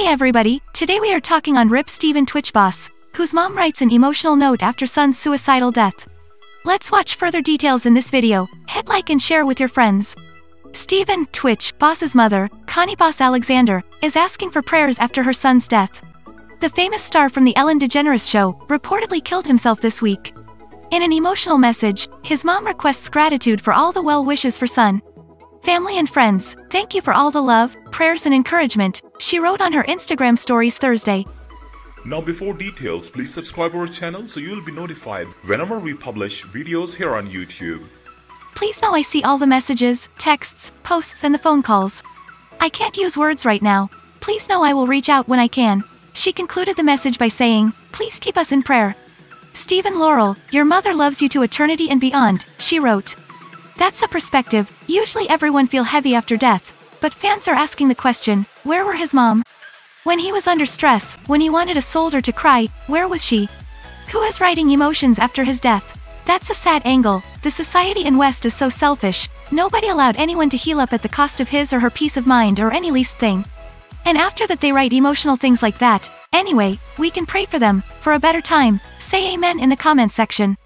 Hey everybody, today we are talking on Rip Stephen Twitch boss, whose mom writes an emotional note after son's suicidal death. Let's watch further details in this video, hit like and share with your friends. Stephen, Twitch, boss's mother, Connie Boss Alexander, is asking for prayers after her son's death. The famous star from the Ellen DeGeneres show reportedly killed himself this week. In an emotional message, his mom requests gratitude for all the well wishes for son. Family and friends, thank you for all the love, prayers and encouragement, she wrote on her Instagram stories Thursday. Now before details, please subscribe our channel so you will be notified whenever we publish videos here on YouTube. Please know I see all the messages, texts, posts and the phone calls. I can't use words right now. Please know I will reach out when I can. She concluded the message by saying, please keep us in prayer. Stephen Laurel, your mother loves you to eternity and beyond, she wrote. That's a perspective, usually everyone feel heavy after death, but fans are asking the question, where were his mom? When he was under stress, when he wanted a soldier to cry, where was she? Who is writing emotions after his death? That's a sad angle, the society in West is so selfish, nobody allowed anyone to heal up at the cost of his or her peace of mind or any least thing. And after that they write emotional things like that, anyway, we can pray for them, for a better time, say amen in the comment section.